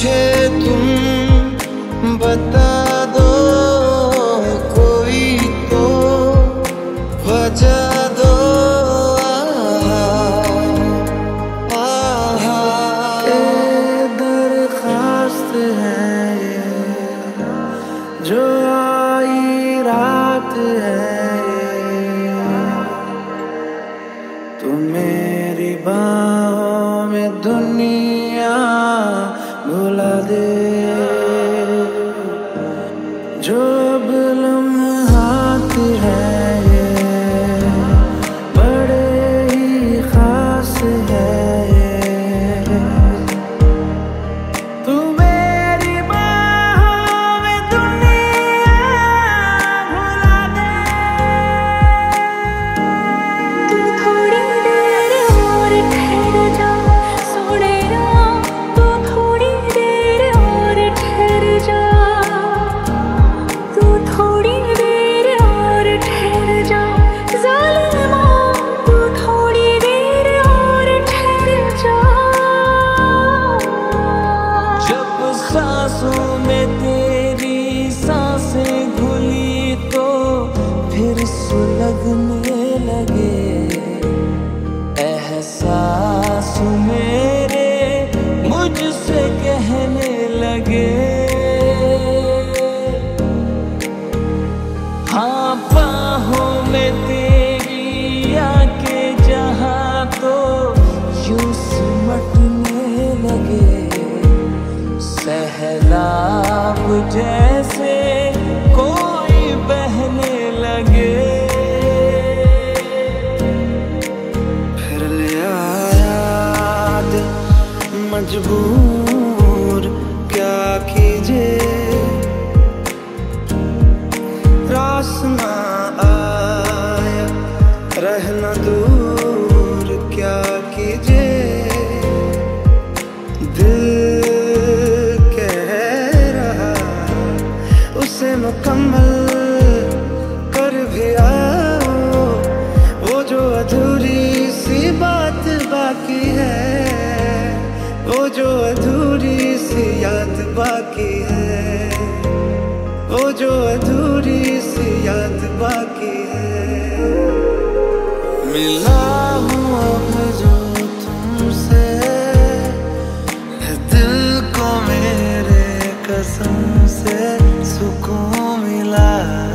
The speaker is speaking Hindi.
मुझे तुम बता दो, कोई तो बजा दो। दरखास्त है जो आई रात है तुम मेरी बाहों में दुनिया बुला दे। जो अब मजबूर क्या कीजिए? रास ना आया रहना दूर। मिला हूँ अब जो कसम से सुकून मिला।